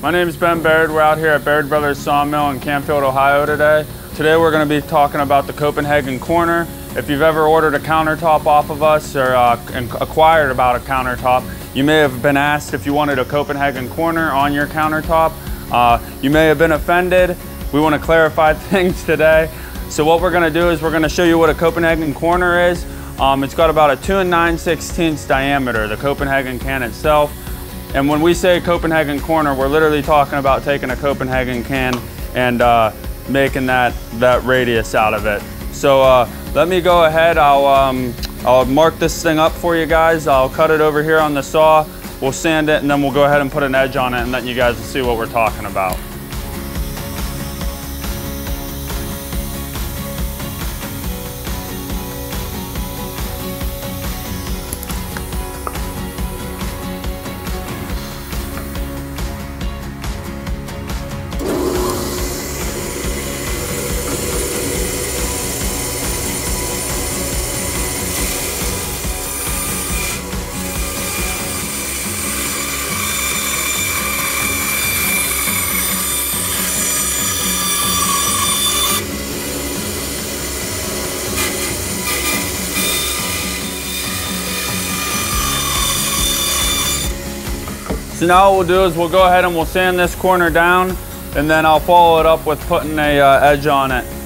My name is Ben Baird. We're out here at Baird Brothers Sawmill in Canfield, Ohio today. Today we're going to be talking about the Copenhagen Corner. If you've ever ordered a countertop off of us or uh, acquired about a countertop, you may have been asked if you wanted a Copenhagen Corner on your countertop. Uh, you may have been offended. We want to clarify things today. So what we're going to do is we're going to show you what a Copenhagen Corner is. Um, it's got about a 2 and 9 16 diameter, the Copenhagen can itself. And when we say Copenhagen corner, we're literally talking about taking a Copenhagen can and uh, making that, that radius out of it. So uh, let me go ahead, I'll, um, I'll mark this thing up for you guys. I'll cut it over here on the saw, we'll sand it, and then we'll go ahead and put an edge on it and then you guys see what we're talking about. So now what we'll do is we'll go ahead and we'll sand this corner down and then I'll follow it up with putting a uh, edge on it.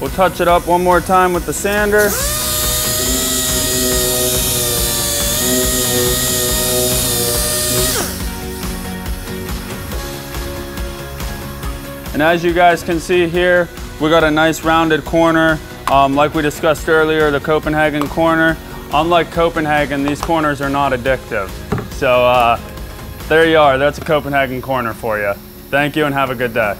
We'll touch it up one more time with the sander. And as you guys can see here, we got a nice rounded corner. Um, like we discussed earlier, the Copenhagen corner. Unlike Copenhagen, these corners are not addictive. So uh, there you are, that's a Copenhagen corner for you. Thank you and have a good day.